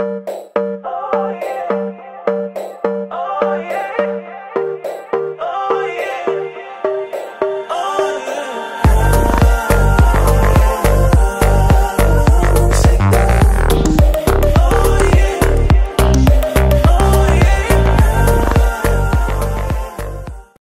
Oh, yeah. Oh, yeah. Oh,